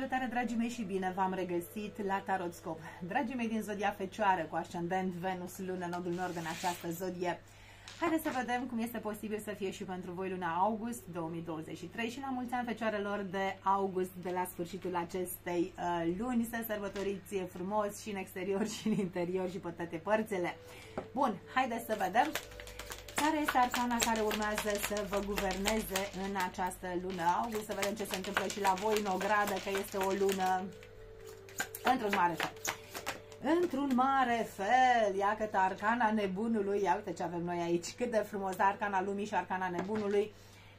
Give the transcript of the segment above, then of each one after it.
Salutare dragii mei și bine v-am regăsit la Tarotscop. Dragii mei din Zodia Fecioară cu ascendent Venus, Lună, Nodul Nord în această zodie. Haideți să vedem cum este posibil să fie și pentru voi luna august 2023 și la mulți ani fecioarelor de august de la sfârșitul acestei uh, luni să sărbătoriți frumos și în exterior și în interior și pe toate părțile. Bun, haideți să vedem care este arcana care urmează să vă guverneze în această lună august? Să vedem ce se întâmplă și la voi în ogradă, că este o lună într-un mare fel. Într-un mare fel, ia că arcana nebunului, ia uite ce avem noi aici, cât de frumos, arcana lumii și arcana nebunului.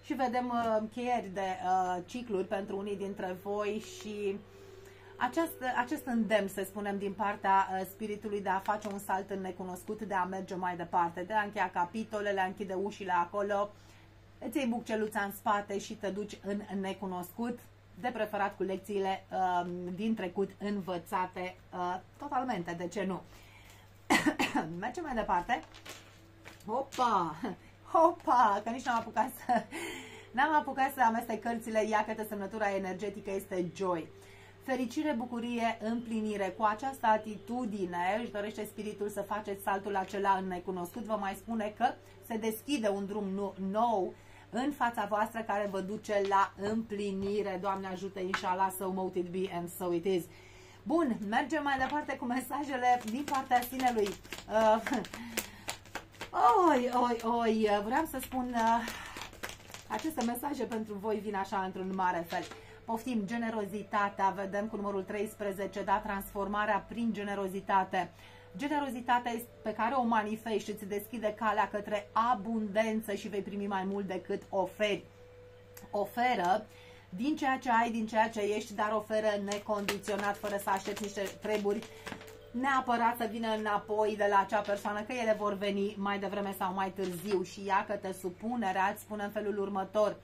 Și vedem uh, încheieri de uh, cicluri pentru unii dintre voi și acest, acest îndemn, să spunem, din partea uh, spiritului de a face un salt în necunoscut, de a merge mai departe, de a încheia capitolele, a închide ușile acolo, îți iei bucceluța în spate și te duci în necunoscut, de preferat cu lecțiile uh, din trecut învățate uh, totalmente, de ce nu? Mergem mai departe. Opa! Opa! Că nici n-am apucat să... N-am apucat să amestec cărțile, ia că semnătura energetică este Joy fericire, bucurie, împlinire. Cu această atitudine își dorește spiritul să faceți saltul acela în necunoscut. Vă mai spune că se deschide un drum nou în fața voastră care vă duce la împlinire. Doamne ajută, inshallah, so mote it be and so it is. Bun, mergem mai departe cu mesajele din partea sinelui. Uh, oi, oi, oi, vreau să spun, uh, aceste mesaje pentru voi vin așa într-un mare fel. Poftim, generozitatea, vedem cu numărul 13, da, transformarea prin generozitate. Generozitatea pe care o manifesti și îți deschide calea către abundență și vei primi mai mult decât oferi. Oferă din ceea ce ai, din ceea ce ești, dar oferă necondiționat, fără să aștepți niște treburi neapărat să vină înapoi de la acea persoană, că ele vor veni mai devreme sau mai târziu și ia că te supunerea îți spune în felul următor –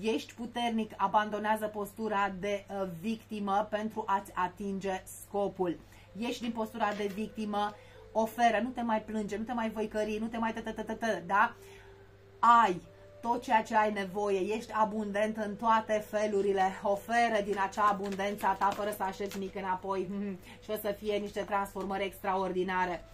ești puternic, abandonează postura de uh, victimă pentru a-ți atinge scopul. Ești din postura de victimă, oferă, nu te mai plânge, nu te mai voicări, nu te mai tătătătătă, da? Ai tot ceea ce ai nevoie, ești abundent în toate felurile, oferă din acea abundență a ta fără să aștepți nimic înapoi și o să fie niște transformări extraordinare.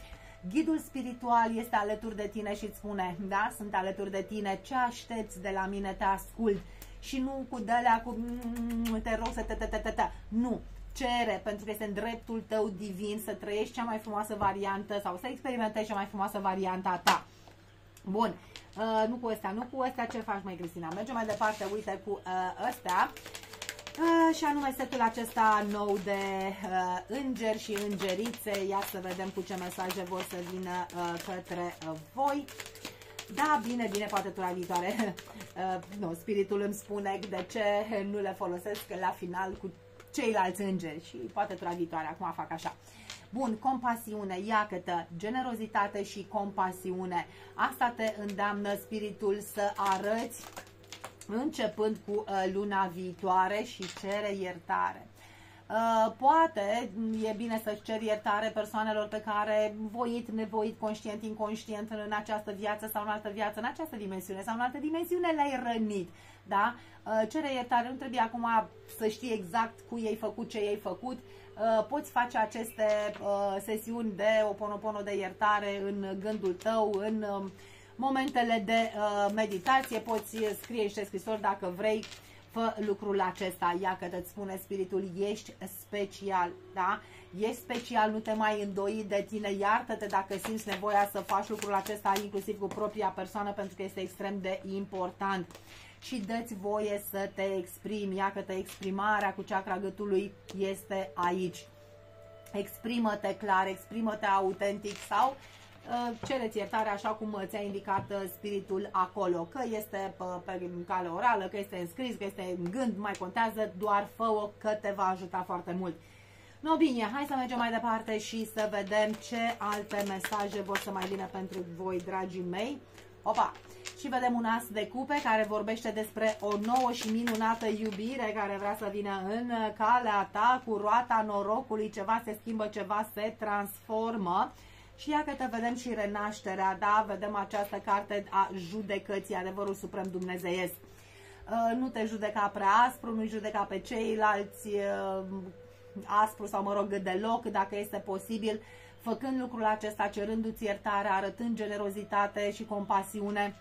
Ghidul spiritual este alături de tine și îți spune, da, sunt alături de tine, ce aștepți de la mine, te ascult și nu cu dălea, cu mm, te rog să te, te, te, te, te. Nu, cere, pentru că este în dreptul tău divin să trăiești cea mai frumoasă variantă sau să experimentezi cea mai frumoasă variantă a ta. Bun, uh, nu cu ăsta, nu cu ăsta, ce faci mai Cristina? Mergem mai departe, uite, cu uh, ăsta. Uh, și anume setul acesta nou de uh, îngeri și îngerițe. Ia să vedem cu ce mesaje vor să vină uh, către uh, voi. Da, bine, bine, poate tura viitoare. Uh, nu, spiritul îmi spune de ce nu le folosesc la final cu ceilalți îngeri și poate tura viitoare. Acum fac așa. Bun, compasiune, iată generozitate și compasiune. Asta te îndeamnă spiritul să arăți începând cu uh, luna viitoare și cere iertare. Uh, poate e bine să-ți ceri iertare persoanelor pe care voit, nevoit, conștient, inconștient în această viață sau în altă viață, în această dimensiune sau în altă dimensiune le-ai rănit. Da? Uh, cere iertare, nu trebuie acum să știi exact cu ei făcut ce ei făcut. Poți face aceste sesiuni de oponopono de iertare în gândul tău, în um, momentele de uh, meditație, poți scrie niște scrisori dacă vrei, fă lucrul acesta, ia că te spune spiritul, ești special, da? Ești special, nu te mai îndoi de tine, iartă-te dacă simți nevoia să faci lucrul acesta inclusiv cu propria persoană pentru că este extrem de important și dă-ți voie să te exprimi, ia că te exprimarea cu chakra gâtului este aici. Exprimă-te clar, exprimă-te autentic sau Uh, cereți iertare așa cum ți-a indicat uh, spiritul acolo, că este uh, pe cale orală, că este înscris, că este în gând, mai contează, doar fă-o că te va ajuta foarte mult. No, bine, hai să mergem mai departe și să vedem ce alte mesaje vor să mai vină pentru voi, dragii mei. Opa! Și vedem un as de cupe care vorbește despre o nouă și minunată iubire care vrea să vină în calea ta cu roata norocului, ceva se schimbă, ceva se transformă. Și iată că vedem și renașterea, da? Vedem această carte a judecății, adevărul suprem dumnezeiesc. uh, nu te judeca prea aspru, nu-i judeca pe ceilalți uh, aspru sau mă rog deloc, dacă este posibil, făcând lucrul acesta, cerându-ți iertare, arătând generozitate și compasiune,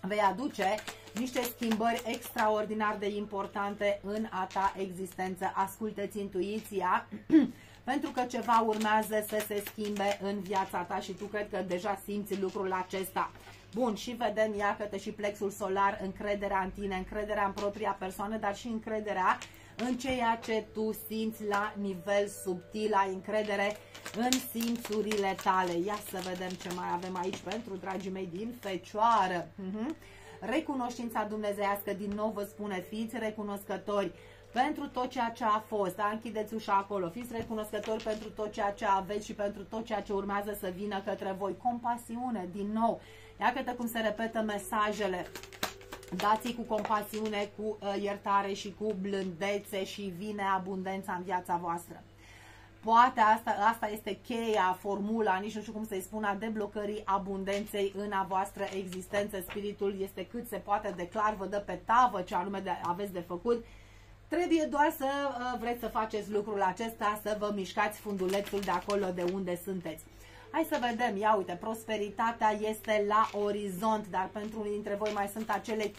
vei aduce niște schimbări extraordinar de importante în a ta existență. Ascultă-ți intuiția pentru că ceva urmează să se schimbe în viața ta și tu cred că deja simți lucrul acesta. Bun, și vedem, iată și plexul solar, încrederea în tine, încrederea în propria persoană, dar și încrederea în ceea ce tu simți la nivel subtil, ai încredere în simțurile tale. Ia să vedem ce mai avem aici pentru dragii mei din Fecioară. Uh-huh. Recunoștința dumnezeiască, din nou vă spune, fiți recunoscători pentru tot ceea ce a fost. Da? Închideți ușa acolo. Fiți recunoscători pentru tot ceea ce aveți și pentru tot ceea ce urmează să vină către voi. Compasiune, din nou. Iată cum se repetă mesajele. Dați-i cu compasiune, cu uh, iertare și cu blândețe și vine abundența în viața voastră. Poate asta, asta este cheia, formula, nici nu știu cum să-i spun, a deblocării abundenței în a voastră existență. Spiritul este cât se poate de clar, vă dă pe tavă ce anume de, aveți de făcut. Trebuie doar să uh, vreți să faceți lucrul acesta, să vă mișcați fundulețul de acolo de unde sunteți. Hai să vedem, ia uite, prosperitatea este la orizont, dar pentru unii dintre voi mai sunt acele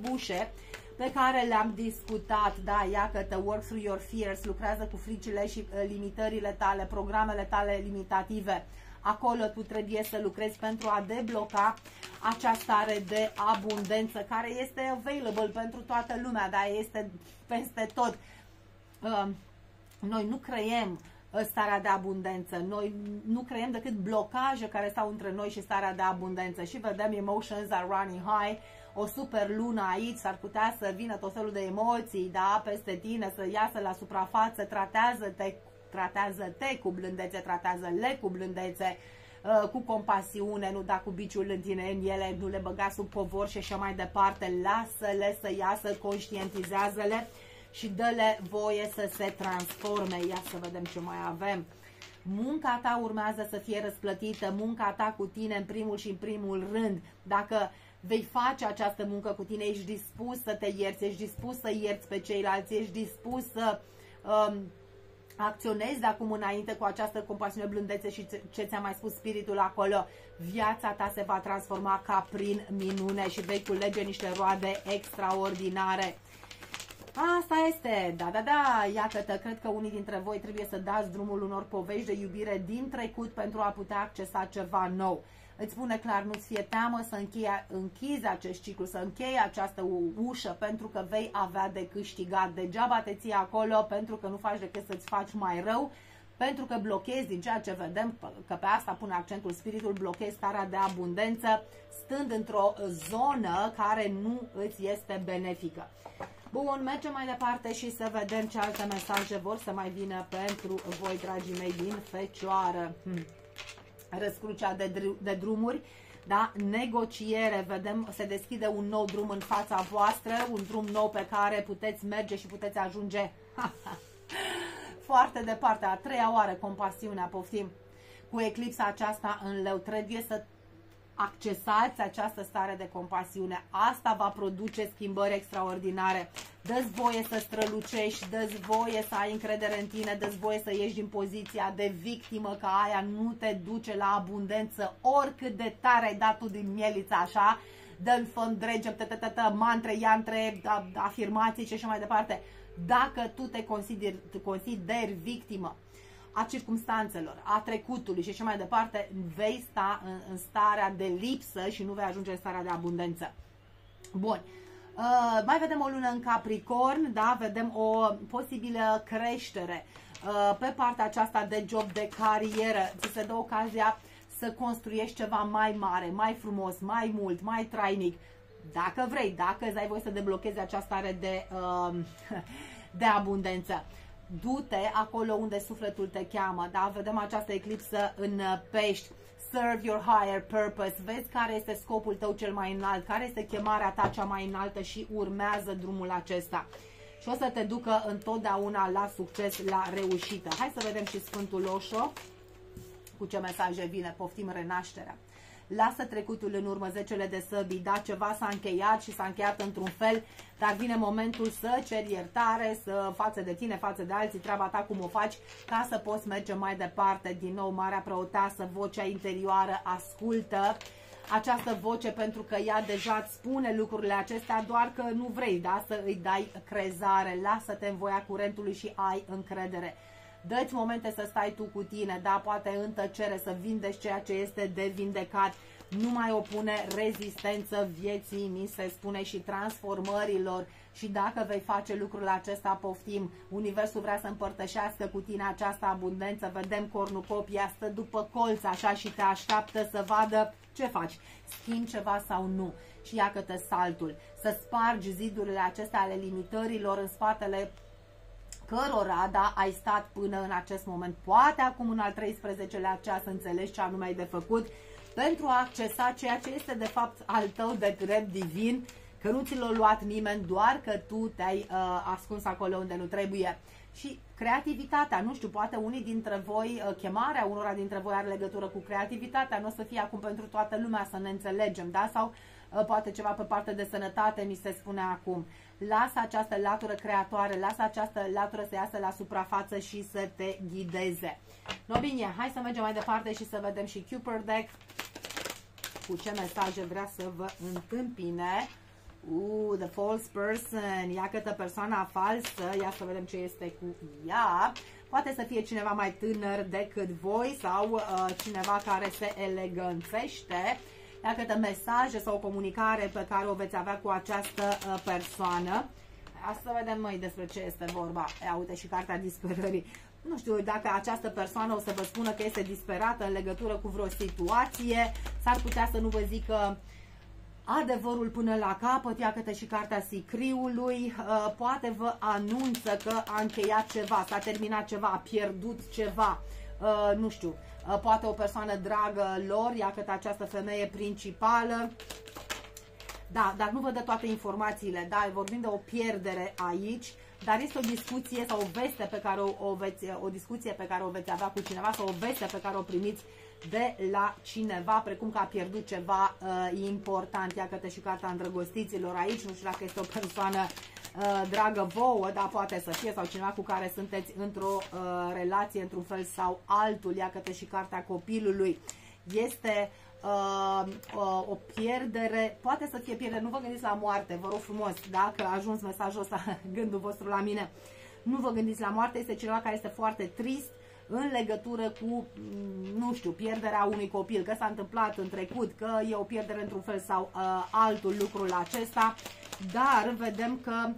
bușe pe care le-am discutat, da, ia că te work through your fears, lucrează cu fricile și uh, limitările tale, programele tale limitative. Acolo tu trebuie să lucrezi pentru a debloca acea stare de abundență care este available pentru toată lumea, da, este peste tot. Uh, noi nu creiem starea de abundență. Noi nu creăm decât blocaje care stau între noi și starea de abundență. Și vedem emotions are running high, o super lună aici, s-ar putea să vină tot felul de emoții, da, peste tine, să iasă la suprafață, tratează-te, tratează-te cu blândețe, tratează-le cu blândețe, uh, cu compasiune, nu da cu biciul în tine, în ele, nu le băga sub povor și așa mai departe, lasă-le să iasă, conștientizează-le și dă-le voie să se transforme. Ia să vedem ce mai avem. Munca ta urmează să fie răsplătită, munca ta cu tine în primul și în primul rând. Dacă vei face această muncă cu tine, ești dispus să te ierți, ești dispus să ierți pe ceilalți, ești dispus să um, acționezi de acum înainte cu această compasiune, blândețe și ce ți-a mai spus spiritul acolo, viața ta se va transforma ca prin minune și vei culege niște roade extraordinare. Asta este, da, da, da, iată-te, cred că unii dintre voi trebuie să dați drumul unor povești de iubire din trecut pentru a putea accesa ceva nou. Îți spune clar, nu-ți fie teamă să încheie, închizi acest ciclu, să încheie această ușă, pentru că vei avea de câștigat. Degeaba te ții acolo pentru că nu faci decât să-ți faci mai rău, pentru că blochezi din ceea ce vedem, că pe asta pune accentul spiritul, blochezi starea de abundență, stând într-o zonă care nu îți este benefică. Bun, mergem mai departe și să vedem ce alte mesaje vor să mai vină pentru voi, dragii mei, din Fecioară. Hm. Răscrucea de, dr de drumuri, da? negociere, vedem, se deschide un nou drum în fața voastră, un drum nou pe care puteți merge și puteți ajunge foarte departe. A treia oară, compasiunea, poftim. Cu eclipsa aceasta în leu, trebuie să accesați această stare de compasiune. Asta va produce schimbări extraordinare. Dă-ți voie să strălucești, dă-ți voie să ai încredere în tine, dă-ți voie să ieși din poziția de victimă, că aia nu te duce la abundență, oricât de tare ai dat tu din mielița așa, dă-l făm drege, mantre, iantre, afirmații și așa mai departe. Dacă tu te consideri, te consideri victimă, a circumstanțelor, a trecutului și așa mai departe, vei sta în, în starea de lipsă și nu vei ajunge în starea de abundență. Bun. Uh, mai vedem o lună în Capricorn, da? Vedem o posibilă creștere uh, pe partea aceasta de job, de carieră. Ți se dă ocazia să construiești ceva mai mare, mai frumos, mai mult, mai trainic. Dacă vrei, dacă îți ai voie să deblochezi această stare de, uh, de abundență du-te acolo unde sufletul te cheamă, da? Vedem această eclipsă în uh, pești. Serve your higher purpose. Vezi care este scopul tău cel mai înalt, care este chemarea ta cea mai înaltă și urmează drumul acesta. Și o să te ducă întotdeauna la succes, la reușită. Hai să vedem și Sfântul Oșo cu ce mesaje vine. Poftim renașterea. Lasă trecutul în urmă, zecele de săbii, da, ceva s-a încheiat și s-a încheiat într-un fel, dar vine momentul să ceri iertare, să față de tine, față de alții, treaba ta cum o faci, ca să poți merge mai departe. Din nou, Marea Preoteasă, vocea interioară, ascultă această voce pentru că ea deja îți spune lucrurile acestea, doar că nu vrei, da, să îi dai crezare, lasă-te în voia curentului și ai încredere. Dă-ți momente să stai tu cu tine, da, poate în tăcere, să vindești ceea ce este de vindecat, nu mai opune rezistență vieții, mi se spune, și transformărilor. Și dacă vei face lucrul acesta, poftim, Universul vrea să împărtășească cu tine această abundență, vedem cornucopia stă după colț așa și te așteaptă să vadă ce faci, schimbi ceva sau nu. Și ia te saltul, să spargi zidurile acestea ale limitărilor în spatele cărora, da, ai stat până în acest moment. Poate acum în al 13-lea ceas înțelegi ce anume ai de făcut pentru a accesa ceea ce este de fapt al tău de drept divin, că nu ți l-a luat nimeni, doar că tu te-ai uh, ascuns acolo unde nu trebuie. Și creativitatea, nu știu, poate unii dintre voi, uh, chemarea unora dintre voi are legătură cu creativitatea, nu o să fie acum pentru toată lumea să ne înțelegem, da? Sau uh, poate ceva pe partea de sănătate, mi se spune acum. Lasă această latură creatoare, lasă această latură să iasă la suprafață și să te ghideze. No, bine, hai să mergem mai departe și să vedem și Cupid Deck cu ce mesaje vrea să vă întâmpine. Uh, the false person, ia câtă persoana falsă, ia să vedem ce este cu ea. Poate să fie cineva mai tânăr decât voi sau uh, cineva care se elegânțește. Ia câtă mesaje sau o comunicare pe care o veți avea cu această uh, persoană. Asta vedem noi despre ce este vorba. Ia uite și cartea disperării nu știu dacă această persoană o să vă spună că este disperată în legătură cu vreo situație, s-ar putea să nu vă zică adevărul până la capăt, ia câte și cartea sicriului, uh, poate vă anunță că a încheiat ceva, s-a terminat ceva, a pierdut ceva, uh, nu știu, uh, poate o persoană dragă lor, ia câte această femeie principală, da, dar nu vă dă toate informațiile, da, vorbim de o pierdere aici, dar este o discuție sau o veste pe care o, o veți, o discuție pe care o veți avea cu cineva sau o veste pe care o primiți de la cineva, precum că a pierdut ceva uh, important. Ia cătă și carta îndrăgostiților aici, nu știu dacă este o persoană uh, dragă vouă, dar poate să fie, sau cineva cu care sunteți într-o uh, relație, într-un fel sau altul. Ia cătă și cartea copilului. Este uh, uh, o pierdere, poate să fie pierdere, nu vă gândiți la moarte, vă rog frumos, dacă a ajuns mesajul ăsta, gândul vostru la mine, nu vă gândiți la moarte, este cineva care este foarte trist în legătură cu, mm, nu știu, pierderea unui copil, că s-a întâmplat în trecut, că e o pierdere într-un fel sau uh, altul lucrul acesta, dar vedem că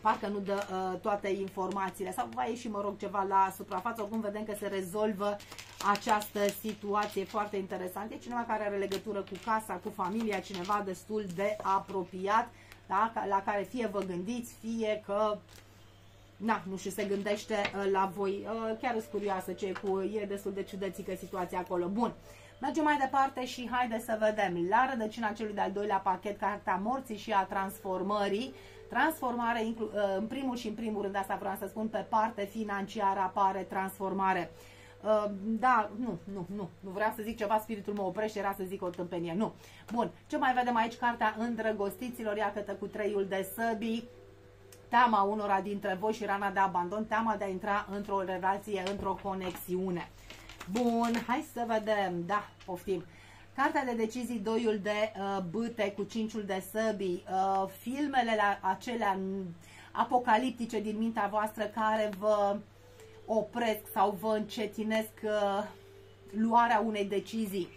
parcă nu dă uh, toate informațiile sau va ieși, mă rog, ceva la suprafață, oricum vedem că se rezolvă această situație foarte interesantă. E cineva care are legătură cu casa, cu familia, cineva destul de apropiat, da? la care fie vă gândiți, fie că na, nu știu, se gândește uh, la voi. Uh, chiar sunt curioasă ce e cu, e destul de ciudățică situația acolo. Bun. Mergem mai departe și haide să vedem. La rădăcina celui de-al doilea pachet, cartea morții și a transformării, transformare, uh, în primul și în primul rând, asta vreau să spun, pe parte financiară apare transformare. Uh, da, nu, nu, nu, nu vreau să zic ceva, spiritul mă oprește, era să zic o tâmpenie, nu. Bun, ce mai vedem aici? Cartea îndrăgostiților, iată cu treiul de săbii, teama unora dintre voi și rana de abandon, teama de a intra într-o relație, într-o conexiune. Bun, hai să vedem, da, poftim. Cartea de decizii, doiul de uh, bâte cu cinciul de săbii, uh, filmele la acelea apocaliptice din mintea voastră care vă opresc sau vă încetinesc uh, luarea unei decizii.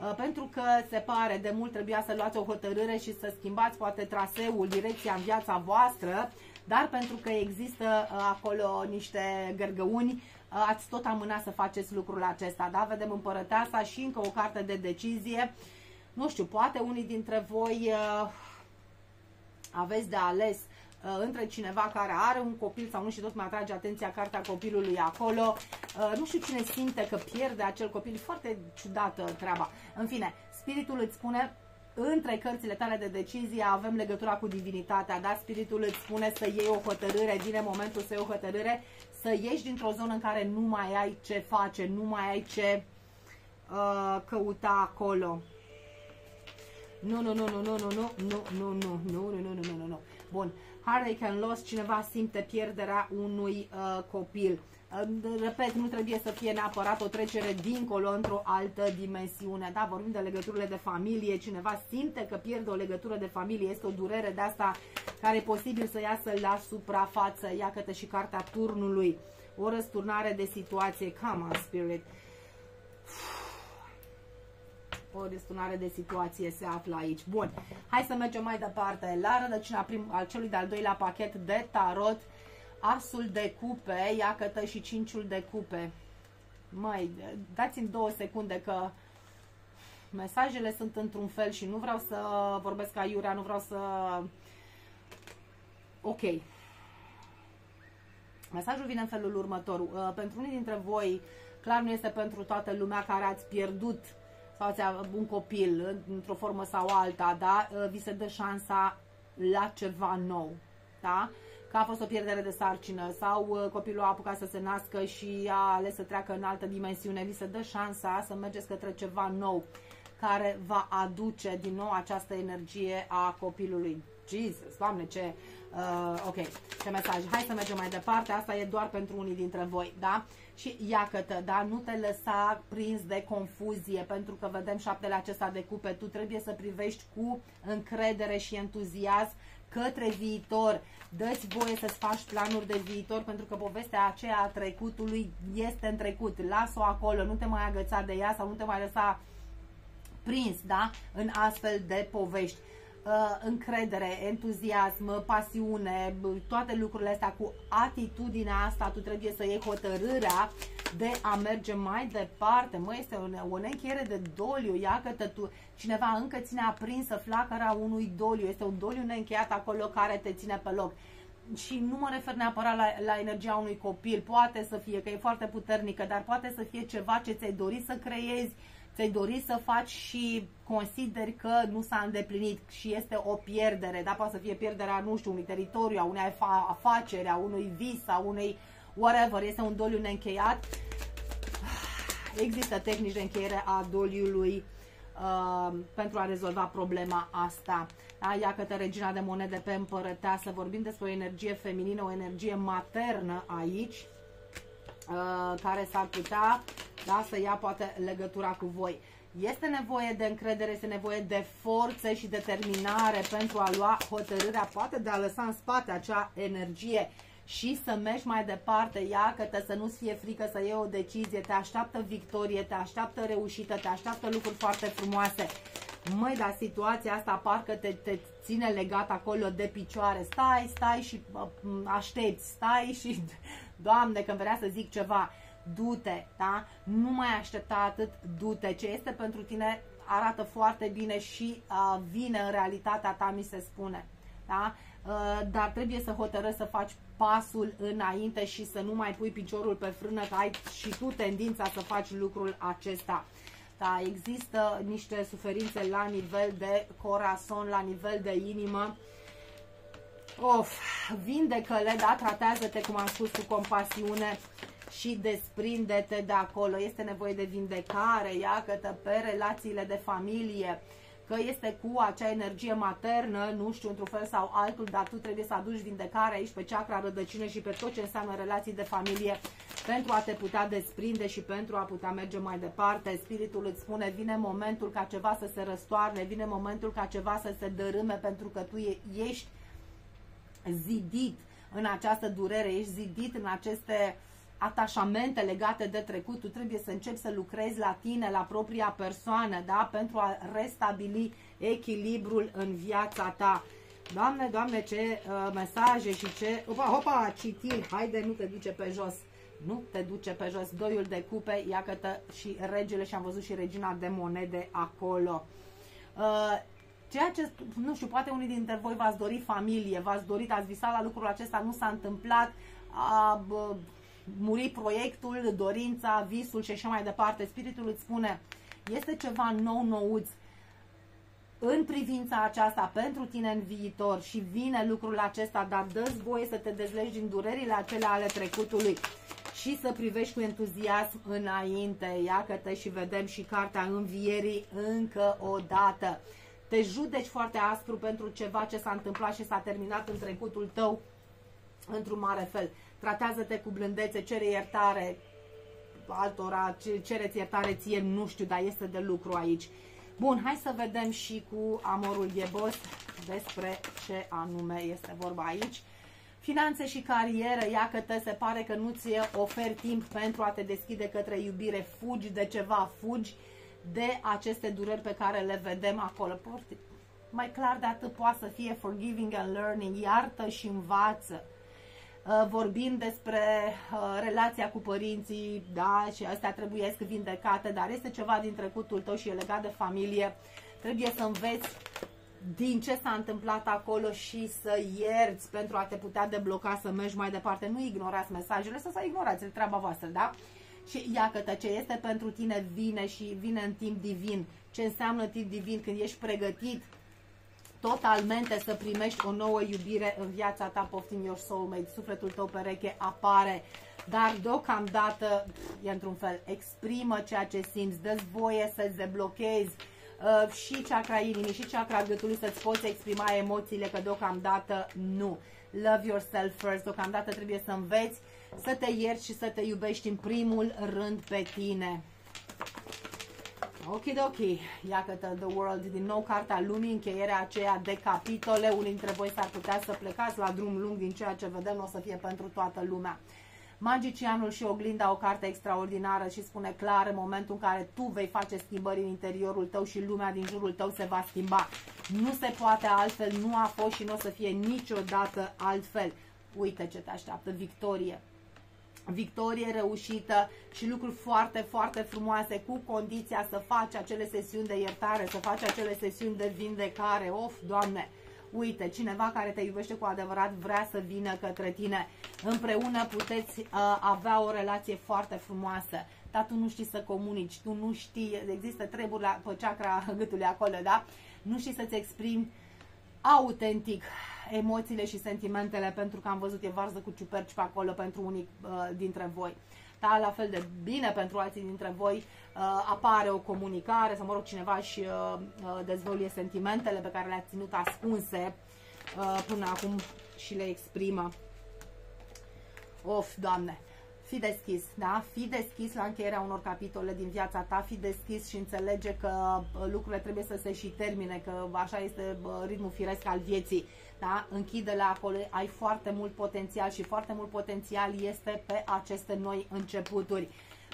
Uh, pentru că se pare de mult trebuia să luați o hotărâre și să schimbați poate traseul, direcția în viața voastră, dar pentru că există uh, acolo niște gărgăuni, ați tot amânat să faceți lucrul acesta, da? Vedem împărăteasa și încă o carte de decizie. Nu știu, poate unii dintre voi aveți de ales uh, între cineva care are un copil sau nu și tot mai atrage atenția cartea copilului acolo. Uh, nu știu cine simte că pierde acel copil. E foarte ciudată treaba. În fine, spiritul îți spune între cărțile tale de decizie avem legătura cu divinitatea, da? Spiritul îți spune să iei o hotărâre, vine momentul să iei o hotărâre, să ieși dintr-o zonă în care nu mai ai ce face, nu mai ai ce uh, căuta acolo. Nu, nu, nu, nu, nu, nu, nu, nu, nu, nu, nu, nu, nu, nu, nu, nu. Bun. Hurricane loss, cineva simte pierderea unui uh, copil. Uh, repet, nu trebuie să fie neapărat o trecere dincolo într-o altă dimensiune. Da, vorbim de legăturile de familie, cineva simte că pierde o legătură de familie, este o durere de asta care e posibil să iasă la suprafață. Iată și cartea turnului, o răsturnare de situație. Come on, spirit. O răsturnare de situație se află aici. Bun, hai să mergem mai departe. La rădăcina prim, al celui de-al doilea pachet de tarot, asul de cupe, iacătă și cinciul de cupe. Mai, dați-mi două secunde că mesajele sunt într-un fel și nu vreau să vorbesc ca Iurea, nu vreau să... Ok. Mesajul vine în felul următor. Uh, pentru unii dintre voi, clar nu este pentru toată lumea care ați pierdut sau ați un copil într-o formă sau alta, da? Uh, vi se dă șansa la ceva nou, da? Că a fost o pierdere de sarcină sau uh, copilul a apucat să se nască și a ales să treacă în altă dimensiune, vi se dă șansa să mergeți către ceva nou care va aduce din nou această energie a copilului. Jesus, Doamne, ce... Uh, ok, ce mesaj. Hai să mergem mai departe. Asta e doar pentru unii dintre voi, da? Și iată, da? Nu te lăsa prins de confuzie, pentru că vedem șaptele acesta de cupe. Tu trebuie să privești cu încredere și entuziasm către viitor. Dă-ți voie să-ți faci planuri de viitor, pentru că povestea aceea a trecutului este în trecut. Lasă-o acolo, nu te mai agăța de ea sau nu te mai lăsa prins, da? În astfel de povești. Uh, încredere, entuziasm, pasiune, toate lucrurile astea cu atitudinea asta, tu trebuie să iei hotărârea de a merge mai departe. Mă, este o, o neîncheiere de doliu, ia că tu, cineva încă ține aprinsă flacăra unui doliu, este un doliu neîncheiat acolo care te ține pe loc. Și nu mă refer neapărat la, la energia unui copil, poate să fie că e foarte puternică, dar poate să fie ceva ce ți-ai dorit să creezi, ți-ai dorit să faci și consideri că nu s-a îndeplinit și este o pierdere, da? Poate să fie pierderea, nu știu, unui teritoriu, a unei afaceri, a unui vis, a unei whatever, este un doliu neîncheiat. Există tehnici de încheiere a doliului uh, pentru a rezolva problema asta. Da? Ia către regina de monede pe împărăteasă, vorbim despre o energie feminină, o energie maternă aici, uh, care s-ar putea da, să ia poate legătura cu voi. Este nevoie de încredere, este nevoie de forțe și determinare pentru a lua hotărârea, poate de a lăsa în spate acea energie și să mergi mai departe, ia că te să nu-ți fie frică să iei o decizie, te așteaptă victorie, te așteaptă reușită, te așteaptă lucruri foarte frumoase. Măi, dar situația asta parcă te, te ține legat acolo de picioare. Stai, stai și aștepți, stai și, Doamne, când vrea să zic ceva, du-te, da? Nu mai aștepta atât, du-te. Ce este pentru tine arată foarte bine și uh, vine în realitatea ta, mi se spune. Da? Uh, dar trebuie să hotărăști să faci pasul înainte și să nu mai pui piciorul pe frână, că ai și tu tendința să faci lucrul acesta. Da, există niște suferințe la nivel de corazon, la nivel de inimă. Of, vindecă-le, da, tratează-te, cum am spus, cu compasiune și desprinde-te de acolo. Este nevoie de vindecare, iată pe relațiile de familie, că este cu acea energie maternă, nu știu, într-un fel sau altul, dar tu trebuie să aduci vindecare aici pe chakra rădăcină și pe tot ce înseamnă relații de familie pentru a te putea desprinde și pentru a putea merge mai departe. Spiritul îți spune, vine momentul ca ceva să se răstoarne, vine momentul ca ceva să se dărâme pentru că tu ești zidit în această durere, ești zidit în aceste uh, atașamente legate de trecut, tu trebuie să începi să lucrezi la tine, la propria persoană, da? Pentru a restabili echilibrul în viața ta. Doamne, Doamne, ce uh, mesaje și ce... Opa, opa, citiri, haide, nu te duce pe jos. Nu te duce pe jos. Doiul de cupe, iată și regele și am văzut și regina de monede acolo. Uh, ceea ce, nu știu, poate unii dintre voi v-ați dorit familie, v-ați dorit, ați visat la lucrul acesta, nu s-a întâmplat, a, muri proiectul, dorința, visul și așa mai departe. Spiritul îți spune, este ceva nou, nouț în privința aceasta pentru tine în viitor și vine lucrul acesta, dar dă voie să te dezlegi din durerile acelea ale trecutului și să privești cu entuziasm înainte. Iată-te și vedem și cartea învierii încă o dată. te judeci foarte aspru pentru ceva ce s-a întâmplat și s-a terminat în trecutul tău într-un mare fel. Tratează-te cu blândețe, cere iertare altora, cereți iertare ție, nu știu, dar este de lucru aici. Bun, hai să vedem și cu amorul ghebos despre ce anume este vorba aici. Finanțe și carieră, ia că te se pare că nu ți oferi timp pentru a te deschide către iubire, fugi de ceva, fugi de aceste dureri pe care le vedem acolo. Mai clar de atât poate să fie forgiving and learning, iartă și învață. Uh, vorbim despre uh, relația cu părinții, da, și astea trebuie să vindecate, dar este ceva din trecutul tău și e legat de familie. Trebuie să înveți din ce s-a întâmplat acolo și să ierți pentru a te putea debloca să mergi mai departe. Nu ignorați mesajele, să să ignorați, treaba voastră, da? Și iată ce este pentru tine vine și vine în timp divin. Ce înseamnă timp divin? Când ești pregătit totalmente să primești o nouă iubire în viața ta, poftim your soulmate, sufletul tău pereche apare, dar deocamdată e într-un fel, exprimă ceea ce simți, dă voie să-ți deblochezi uh, și chakra inimii și chakra gâtului să-ți poți exprima emoțiile, că deocamdată nu. Love yourself first, deocamdată trebuie să înveți să te ierți și să te iubești în primul rând pe tine. Ok, ok. Iată The World, din nou cartea lumii, încheierea aceea de capitole. Unii dintre voi s-ar putea să plecați la drum lung din ceea ce vedem, o să fie pentru toată lumea. Magicianul și oglinda, o carte extraordinară și spune clar în momentul în care tu vei face schimbări în interiorul tău și lumea din jurul tău se va schimba. Nu se poate altfel, nu a fost și nu o să fie niciodată altfel. Uite ce te așteaptă, victorie victorie reușită și lucruri foarte, foarte frumoase cu condiția să faci acele sesiuni de iertare, să faci acele sesiuni de vindecare. Of, Doamne! Uite, cineva care te iubește cu adevărat vrea să vină către tine. Împreună puteți uh, avea o relație foarte frumoasă. Dar tu nu știi să comunici, tu nu știi, există treburi la, pe chakra gâtului acolo, da? Nu știi să-ți exprimi autentic emoțiile și sentimentele, pentru că am văzut e varză cu ciuperci pe acolo pentru unii uh, dintre voi. Da, la fel de bine pentru alții dintre voi uh, apare o comunicare sau, mă rog, cineva și uh, uh, dezvăluie sentimentele pe care le-a ținut ascunse uh, până acum și le exprimă. Of, Doamne! Fi deschis, da? Fi deschis la încheierea unor capitole din viața ta, fi deschis și înțelege că uh, lucrurile trebuie să se și termine, că așa este uh, ritmul firesc al vieții da? închide-le acolo, ai foarte mult potențial și foarte mult potențial este pe aceste noi începuturi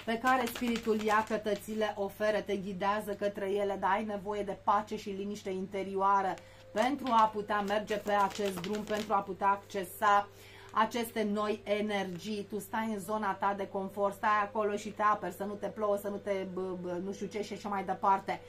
pe care spiritul ia că ți le oferă, te ghidează către ele, dar ai nevoie de pace și liniște interioară pentru a putea merge pe acest drum, pentru a putea accesa aceste noi energii. Tu stai în zona ta de confort, stai acolo și te aperi, să nu te plouă, să nu te, nu știu ce și așa mai departe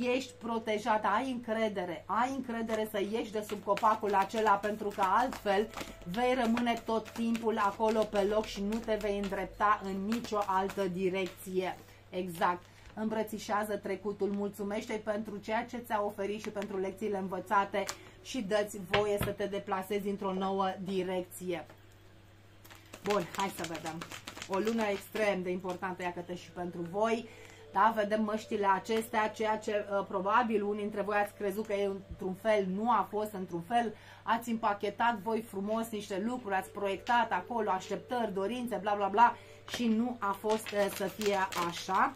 ești protejat, ai încredere, ai încredere să ieși de sub copacul acela pentru că altfel vei rămâne tot timpul acolo pe loc și nu te vei îndrepta în nicio altă direcție. Exact. Îmbrățișează trecutul, mulțumește pentru ceea ce ți-a oferit și pentru lecțiile învățate și dă-ți voie să te deplasezi într-o nouă direcție. Bun, hai să vedem. O lună extrem de importantă, iată și pentru voi. Da? Vedem măștile acestea, ceea ce uh, probabil unii dintre voi ați crezut că e într-un fel, nu a fost într-un fel, ați împachetat voi frumos niște lucruri, ați proiectat acolo așteptări, dorințe, bla bla bla și nu a fost uh, să fie așa.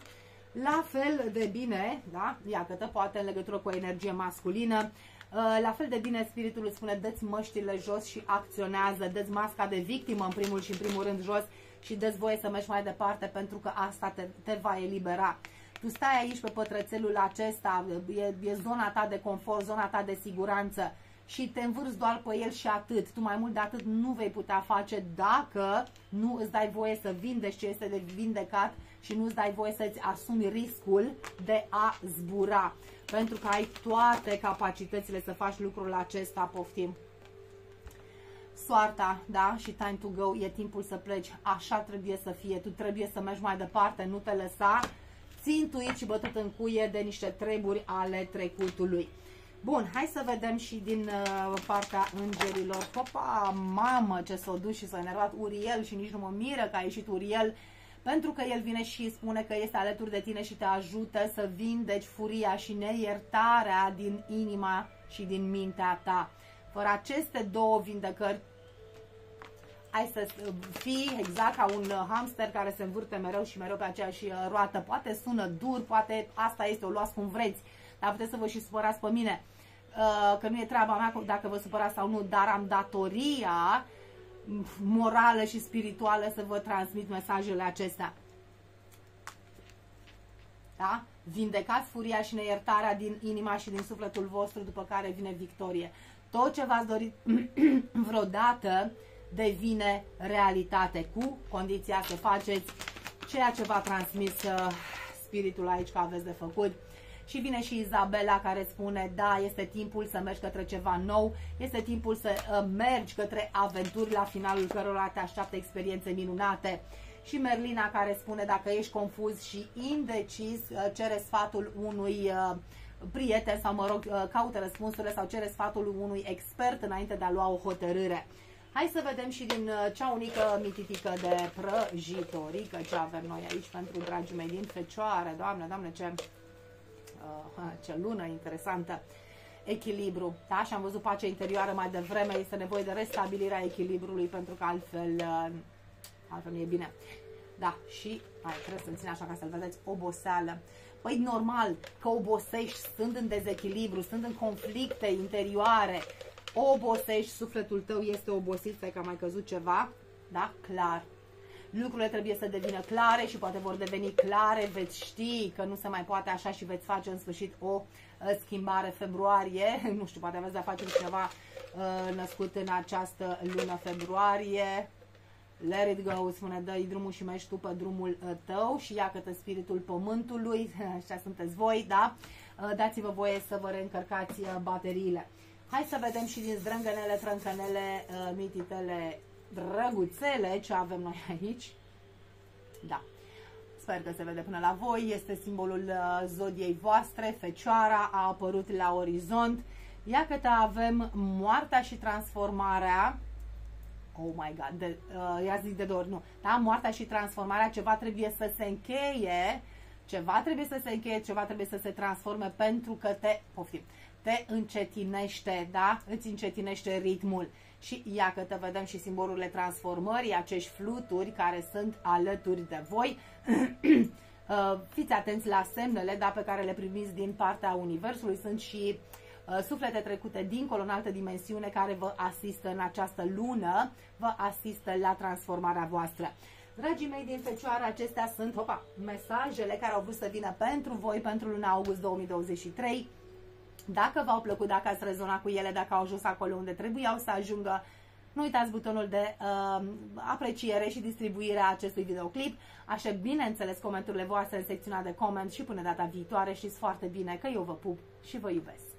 La fel de bine, da? iată, poate în legătură cu o energie masculină, uh, la fel de bine spiritul îți spune dă-ți măștile jos și acționează, dă-ți masca de victimă în primul și în primul rând jos și dă voie să mergi mai departe pentru că asta te, te va elibera. Tu stai aici pe pătrățelul acesta, e, e zona ta de confort, zona ta de siguranță și te învârți doar pe el și atât. Tu mai mult de atât nu vei putea face dacă nu îți dai voie să vindești ce este de vindecat și nu îți dai voie să-ți asumi riscul de a zbura. Pentru că ai toate capacitățile să faci lucrul acesta, poftim soarta, da, și time to go, e timpul să pleci, așa trebuie să fie, tu trebuie să mergi mai departe, nu te lăsa țintuit și bătut în cuie de niște treburi ale trecutului. Bun, hai să vedem și din uh, partea îngerilor. Hopa, mamă, ce s-a dus și s-a enervat Uriel și nici nu mă miră că a ieșit Uriel pentru că El vine și spune că este alături de tine și te ajută să vindeci furia și neiertarea din inima și din mintea ta. Fără aceste două vindecări, ai să fii exact ca un hamster care se învârte mereu și mereu pe aceeași uh, roată. Poate sună dur, poate asta este, o luați cum vreți, dar puteți să vă și supărați pe mine, uh, că nu e treaba mea dacă vă supărați sau nu, dar am datoria morală și spirituală să vă transmit mesajele acestea. Da? Vindecați furia și neiertarea din inima și din sufletul vostru, după care vine victorie. Tot ce v-ați dorit vreodată devine realitate, cu condiția să faceți ceea ce v-a transmis uh, spiritul aici că aveți de făcut. Și vine și Izabela care spune, da, este timpul să mergi către ceva nou, este timpul să uh, mergi către aventuri la finalul cărora te așteaptă experiențe minunate. Și Merlina care spune, dacă ești confuz și indecis, uh, cere sfatul unui uh, prieten sau, mă rog, uh, caută răspunsurile sau cere sfatul unui expert înainte de a lua o hotărâre. Hai să vedem și din uh, cea unică mititică de prăjitorică ce avem noi aici pentru dragii mei din Fecioare. Doamne, doamne, ce uh, ce lună interesantă, echilibru. Da? Și am văzut pacea interioară mai devreme, este nevoie de restabilirea echilibrului pentru că altfel, uh, altfel nu e bine. Da, și hai, trebuie să-l țin așa ca să-l vedeți, oboseală. Păi normal că obosești stând în dezechilibru, stând în conflicte interioare, obosești, sufletul tău este obosit, că a mai căzut ceva, da? Clar lucrurile trebuie să devină clare și poate vor deveni clare, veți ști că nu se mai poate așa și veți face în sfârșit o uh, schimbare februarie, nu știu, poate aveți de-a face cu cineva uh, născut în această lună februarie, let it go, spune, dă drumul și mergi tu pe drumul uh, tău și ia către spiritul pământului, așa sunteți voi, da? Dați-vă voie să vă reîncărcați bateriile. Hai să vedem și din zdrângănele, trâncănele, mititele drăguțele ce avem noi aici. Da. Sper că se vede până la voi. Este simbolul uh, zodiei voastre. Fecioara a apărut la orizont. Ia că avem moartea și transformarea. Oh my god, de, uh, ia zic de două ori, nu. Da, moartea și transformarea, ceva trebuie să se încheie, ceva trebuie să se încheie, ceva trebuie să se transforme pentru că te, poftim, te încetinește, da? Îți încetinește ritmul și ia că te vedem și simbolurile transformării, acești fluturi care sunt alături de voi. Uh, fiți atenți la semnele da, pe care le primiți din partea Universului. Sunt și uh, suflete trecute dincolo în altă dimensiune care vă asistă în această lună, vă asistă la transformarea voastră. Dragii mei din Fecioară, acestea sunt opa, mesajele care au vrut să vină pentru voi pentru luna august 2023 dacă v-au plăcut, dacă ați rezonat cu ele, dacă au ajuns acolo unde trebuiau să ajungă, nu uitați butonul de uh, apreciere și distribuire a acestui videoclip. Așa, bineînțeles, comenturile voastre în secțiunea de coment și până data viitoare. Știți foarte bine că eu vă pup și vă iubesc.